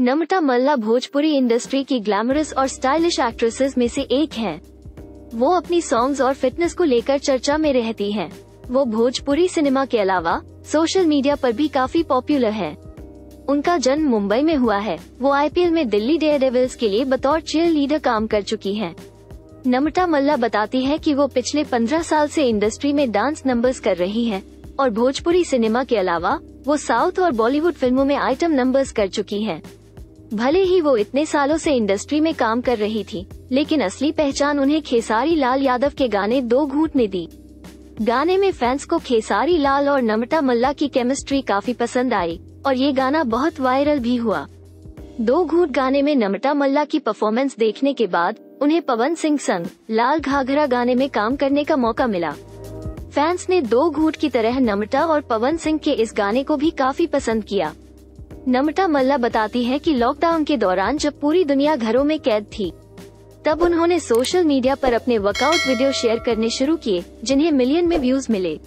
नमटा Malla Bhojpuri industry की glamorous और stylish actresses में से एक हैं। वो अपनी सॉन्ग्स और फिटनेस को लेकर चर्चा में रहती हैं। वो भोजपुरी सिनेमा के अलावा सोशल मीडिया पर भी काफ़ी पॉपुलर है उनका जन्म मुंबई में हुआ है वो आईपीएल में दिल्ली डेयर डेयरडेविल्स के लिए बतौर चेयर लीडर काम कर चुकी हैं। नमटा मल्ला बताती है कि वो पिछले पंद्रह साल से इंडस्ट्री में डांस नंबर्स कर रही हैं और भोजपुरी सिनेमा के अलावा वो साउथ और बॉलीवुड फ़िल्मों में आइटम नंबर्स कर चुकी हैं। भले ही वो इतने सालों से इंडस्ट्री में काम कर रही थी, लेकिन असली पहचान उन्हें खेसारी लाल यादव के गाने दो घूट ने दी। गाने में फैंस को खेसारी लाल और नमटा मल्ला की केमिस्ट्री काफ़ी पसंद आई, और ये गाना बहुत वायरल भी हुआ। दो घूट गाने में नमटा मल्ला की परफॉर्मेंस देखने के बाद, उन्हें पवन सिंह संग, लाल घाघरा गाने में काम करने का मौका मिला। फैंस ने दो घूट की तरह नमटा और पवन सिंह के इस गाने को भी काफ़ी पसंद किया। नमटा मल्ला बताती है कि लॉकडाउन के दौरान जब पूरी दुनिया घरों में कैद थी, तब उन्होंने सोशल मीडिया पर अपने वर्कआउट वीडियो शेयर करने शुरू किए, जिन्हें मिलियन में व्यूज़ मिले।